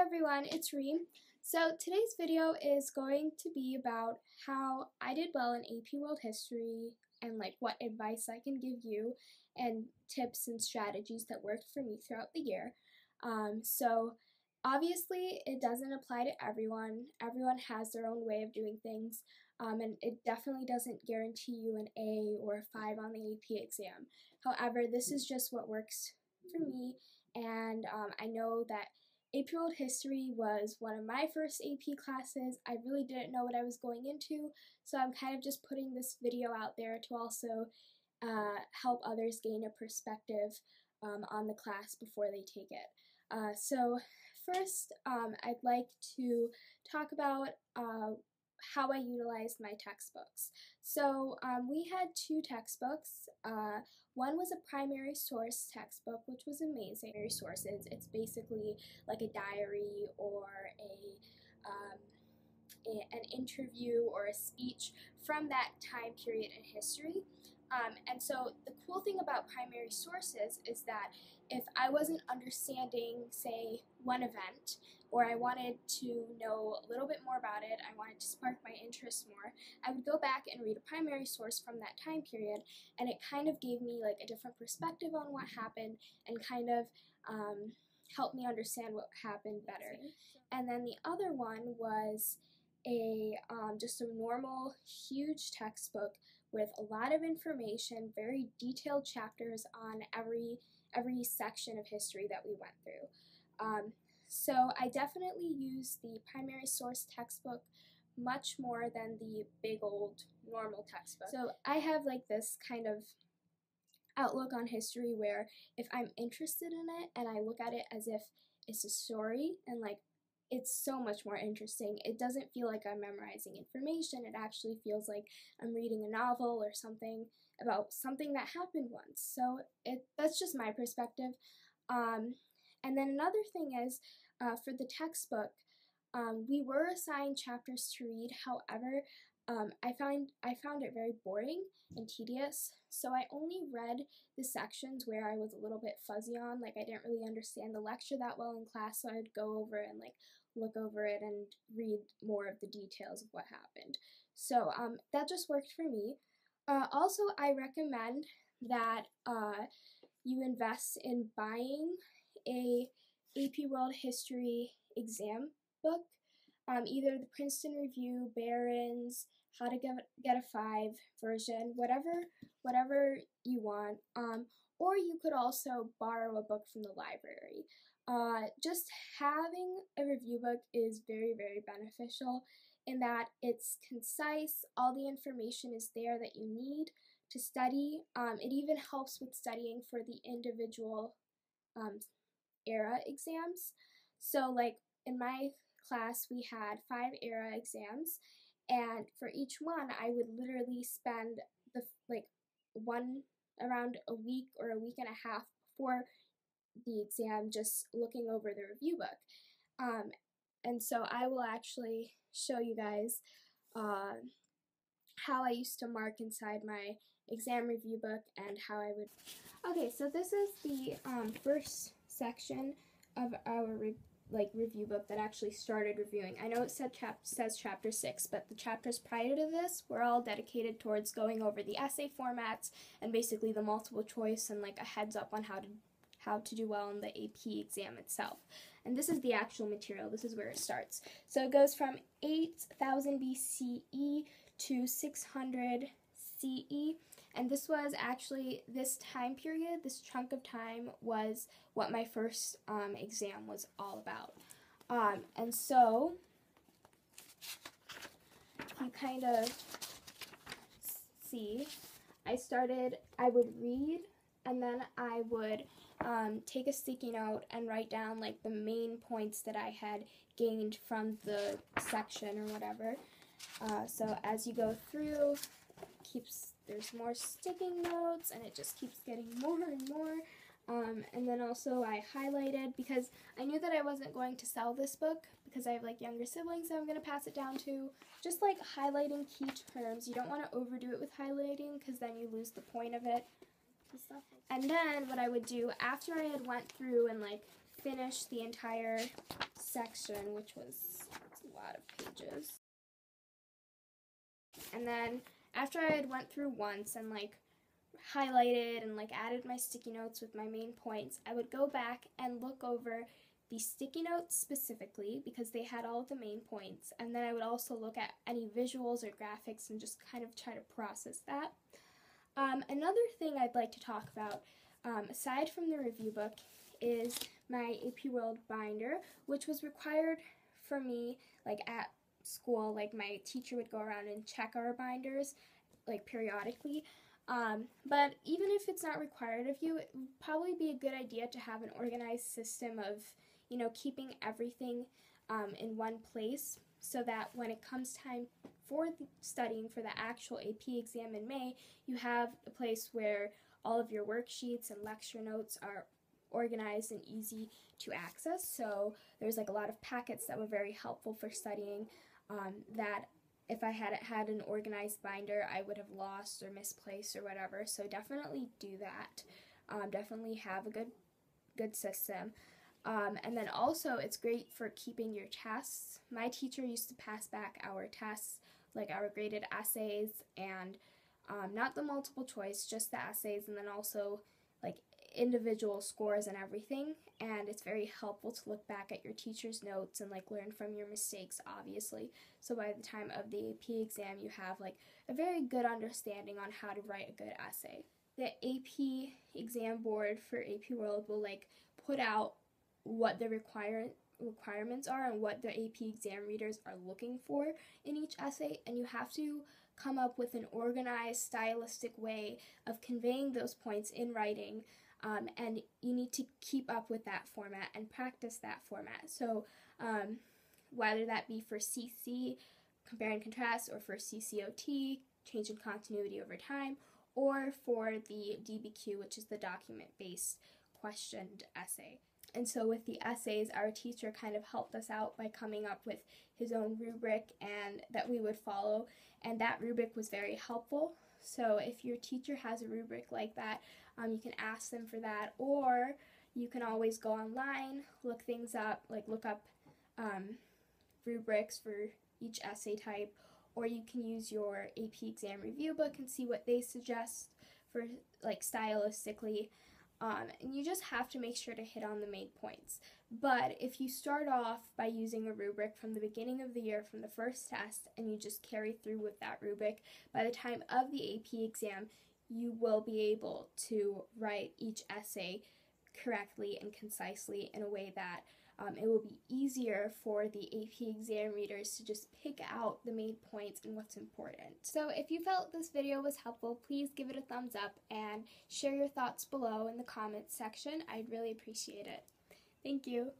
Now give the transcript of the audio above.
everyone, it's Reem. So today's video is going to be about how I did well in AP World History and like what advice I can give you and tips and strategies that worked for me throughout the year. Um, so obviously it doesn't apply to everyone. Everyone has their own way of doing things um, and it definitely doesn't guarantee you an A or a 5 on the AP exam. However, this is just what works for me and um, I know that AP World History was one of my first AP classes. I really didn't know what I was going into, so I'm kind of just putting this video out there to also uh, help others gain a perspective um, on the class before they take it. Uh, so first, um, I'd like to talk about uh, how I utilized my textbooks. So um, we had two textbooks. Uh, one was a primary source textbook, which was amazing. Primary sources, it's basically like a diary or a, um, a an interview or a speech from that time period in history. Um, and so the cool thing about primary sources is that if I wasn't understanding, say, one event, or I wanted to know a little bit more about it, I wanted to spark my interest more, I would go back and read a primary source from that time period, and it kind of gave me like a different perspective on what happened and kind of um, helped me understand what happened better. And then the other one was a um, just a normal huge textbook with a lot of information, very detailed chapters on every every section of history that we went through. Um, so I definitely use the primary source textbook much more than the big old normal textbook. So I have like this kind of outlook on history where if I'm interested in it and I look at it as if it's a story and like it's so much more interesting. It doesn't feel like I'm memorizing information. It actually feels like I'm reading a novel or something about something that happened once. So it that's just my perspective. Um, and then another thing is uh, for the textbook, um, we were assigned chapters to read. However, um, I found I found it very boring and tedious. So I only read the sections where I was a little bit fuzzy on, like I didn't really understand the lecture that well in class. So I'd go over and like look over it and read more of the details of what happened. So um, that just worked for me. Uh, also, I recommend that uh, you invest in buying a AP World History exam book, um, either the Princeton Review, Barron's, How to Get, get a Five version, whatever whatever you want. Um, or you could also borrow a book from the library. Uh, just having a review book is very, very beneficial in that it's concise, all the information is there that you need to study. Um, it even helps with studying for the individual um, era exams. So, like in my class, we had five era exams, and for each one, I would literally spend the like one around a week or a week and a half before the exam just looking over the review book. Um, and so I will actually show you guys uh, how I used to mark inside my exam review book and how I would. Okay, so this is the um, first section of our re- like review book that actually started reviewing. I know it said chap- says chapter 6, but the chapters prior to this were all dedicated towards going over the essay formats and basically the multiple choice and like a heads up on how to how to do well in the AP exam itself. And this is the actual material. This is where it starts. So it goes from 8000 BCE to 600 CE and this was actually, this time period, this chunk of time was what my first um, exam was all about. Um, and so, you kind of see, I started, I would read and then I would um, take a sticky note and write down like the main points that I had gained from the section or whatever. Uh, so as you go through, keeps there's more sticking notes and it just keeps getting more and more. Um, and then also I highlighted because I knew that I wasn't going to sell this book because I have like younger siblings that I'm going to pass it down to. Just like highlighting key terms. You don't want to overdo it with highlighting because then you lose the point of it. And then what I would do after I had went through and like finished the entire section, which was a lot of pages. And then after I had went through once and like highlighted and like added my sticky notes with my main points, I would go back and look over the sticky notes specifically because they had all the main points, and then I would also look at any visuals or graphics and just kind of try to process that. Um, another thing I'd like to talk about, um, aside from the review book, is my AP World binder, which was required for me, like at school. Like my teacher would go around and check our binders, like periodically. Um, but even if it's not required of you, it would probably be a good idea to have an organized system of, you know, keeping everything um, in one place so that when it comes time for studying for the actual AP exam in May, you have a place where all of your worksheets and lecture notes are organized and easy to access. So there's like a lot of packets that were very helpful for studying um, that if I had had an organized binder, I would have lost or misplaced or whatever. So definitely do that. Um, definitely have a good good system. Um, and then also, it's great for keeping your tests. My teacher used to pass back our tests, like our graded essays, and um, not the multiple choice, just the essays, and then also like individual scores and everything. And it's very helpful to look back at your teacher's notes and like learn from your mistakes, obviously. So by the time of the AP exam, you have like a very good understanding on how to write a good essay. The AP exam board for AP World will like put out what the require requirements are and what the AP exam readers are looking for in each essay, and you have to come up with an organized, stylistic way of conveying those points in writing. Um, and you need to keep up with that format and practice that format. So, um, whether that be for CC, compare and contrast, or for CCOT, change in continuity over time, or for the DBQ, which is the document based questioned essay. And so, with the essays, our teacher kind of helped us out by coming up with his own rubric and that we would follow, and that rubric was very helpful. So, if your teacher has a rubric like that, um, you can ask them for that, or you can always go online, look things up, like look up um, rubrics for each essay type, or you can use your AP exam review book and see what they suggest for like stylistically. Um, and you just have to make sure to hit on the main points. But if you start off by using a rubric from the beginning of the year, from the first test, and you just carry through with that rubric, by the time of the AP exam, you will be able to write each essay correctly and concisely in a way that um, it will be easier for the AP exam readers to just pick out the main points and what's important. So if you felt this video was helpful, please give it a thumbs up and share your thoughts below in the comments section. I'd really appreciate it. Thank you.